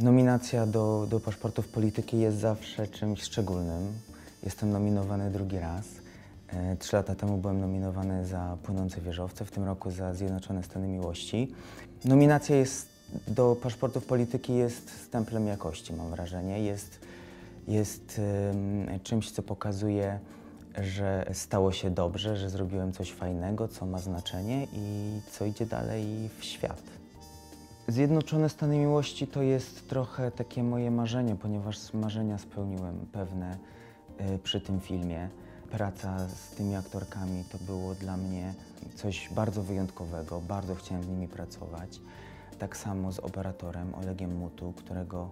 Nominacja do, do paszportów polityki jest zawsze czymś szczególnym. Jestem nominowany drugi raz. E, Trzy lata temu byłem nominowany za Płynące Wieżowce, w tym roku za Zjednoczone Stany Miłości. Nominacja jest do paszportów polityki jest stemplem jakości, mam wrażenie. Jest, jest em, czymś, co pokazuje, że stało się dobrze, że zrobiłem coś fajnego, co ma znaczenie i co idzie dalej w świat. Zjednoczone Stany Miłości to jest trochę takie moje marzenie, ponieważ marzenia spełniłem pewne y, przy tym filmie. Praca z tymi aktorkami to było dla mnie coś bardzo wyjątkowego, bardzo chciałem z nimi pracować. Tak samo z operatorem Olegiem Mutu, którego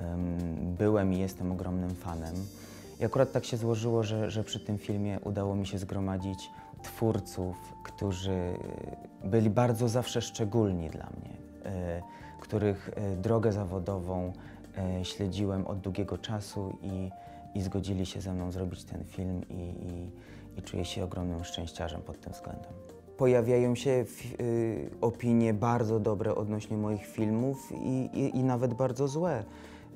ym, byłem i jestem ogromnym fanem. I akurat tak się złożyło, że, że przy tym filmie udało mi się zgromadzić twórców, którzy byli bardzo zawsze szczególni dla mnie, których e, drogę zawodową e, śledziłem od długiego czasu i, i zgodzili się ze mną zrobić ten film i, i, i czuję się ogromnym szczęściarzem pod tym względem. Pojawiają się y, opinie bardzo dobre odnośnie moich filmów i, i, nawet bardzo złe.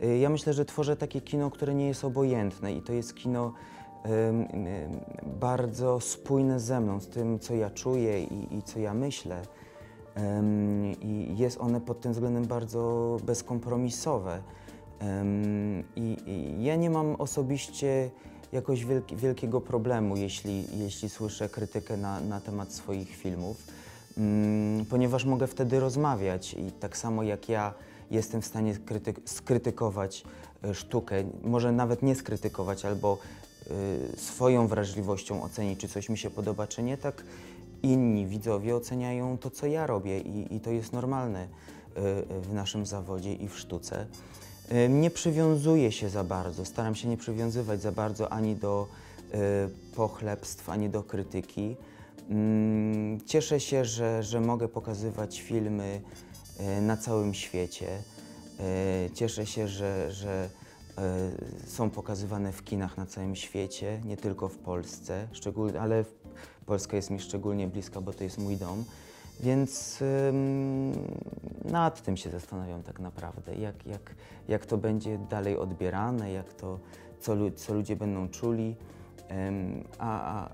Y, Ja myślę, że tworzę takie kino, które nie jest obojętne i to jest kino ym, bardzo spójne ze mną, z tym, co ja czuję i co ja myślę. I jest one pod tym względem bardzo bezkompromisowe. I, ja nie mam osobiście jakoś wielki, wielkiego problemu, jeśli, jeśli słyszę krytykę na, na temat swoich filmów, ponieważ mogę wtedy rozmawiać i tak samo jak ja jestem w stanie krytyk- skrytykować e, sztukę, może nawet nie skrytykować, albo y, swoją wrażliwością ocenić, czy coś mi się podoba, czy nie, tak inni widzowie oceniają to, co ja robię i, i to jest normalne y, w naszym zawodzie i w sztuce. Y, Nie przywiązuję się za bardzo, staram się nie przywiązywać za bardzo ani do y, pochlebstw, ani do krytyki. Mm, Cieszę się, że, że mogę pokazywać filmy na całym świecie. Cieszę się, że, że są pokazywane w kinach na całym świecie, nie tylko w Polsce, szczególnie, ale Polska jest mi szczególnie bliska, bo to jest mój dom. Więc ym, nad tym się zastanawiam tak naprawdę, jak, jak, jak to będzie dalej odbierane, jak to, co, co ludzie będą czuli. Ym, a, a,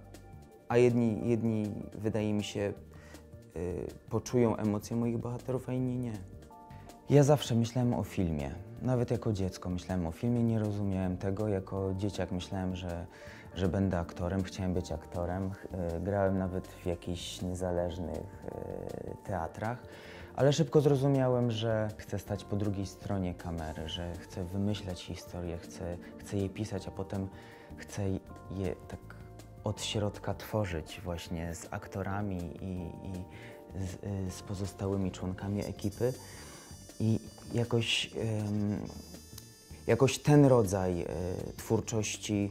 a jedni, jedni, wydaje mi się, y, poczują emocje moich bohaterów, a inni nie. Ja zawsze myślałem o filmie. Nawet jako dziecko myślałem o filmie, nie rozumiałem tego. Jako dzieciak myślałem, że, że będę aktorem, chciałem być aktorem. Y, Grałem nawet w jakichś niezależnych y, teatrach, ale szybko zrozumiałem, że chcę stać po drugiej stronie kamery, że chcę wymyślać historię, chcę, chcę je pisać, a potem chcę je tak od środka tworzyć właśnie z aktorami i, i z, y, z pozostałymi członkami ekipy. I jakoś, jakoś ten rodzaj e, twórczości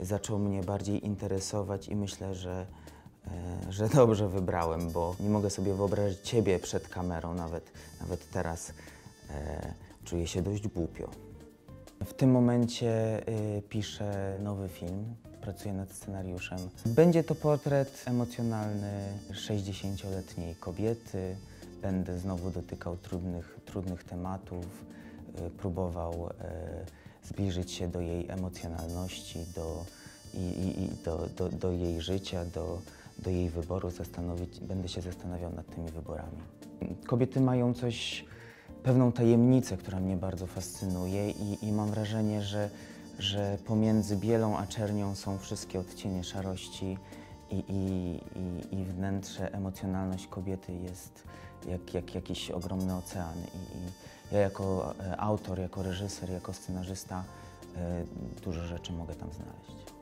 zaczął mnie bardziej interesować i myślę, że, e, że dobrze wybrałem, bo nie mogę sobie wyobrazić Ciebie przed kamerą, nawet, nawet teraz e, czuję się dość głupio. W tym momencie y, piszę nowy film, pracuję nad scenariuszem. Będzie to portret emocjonalny 60-letniej kobiety. Będę znowu dotykał trudnych, trudnych tematów, y, próbował y, zbliżyć się do jej emocjonalności, do, i, i, i do, do, do jej życia, do, do jej wyboru. Zastanowić, będę się zastanawiał nad tymi wyborami. Kobiety mają coś pewną tajemnicę, która mnie bardzo fascynuje i, i mam wrażenie, że, że pomiędzy bielą a czernią są wszystkie odcienie szarości i, i, i, i wnętrze, emocjonalność kobiety jest jak, jak jakiś ogromny ocean. I, I ja jako e, autor, jako reżyser, jako scenarzysta e, dużo rzeczy mogę tam znaleźć.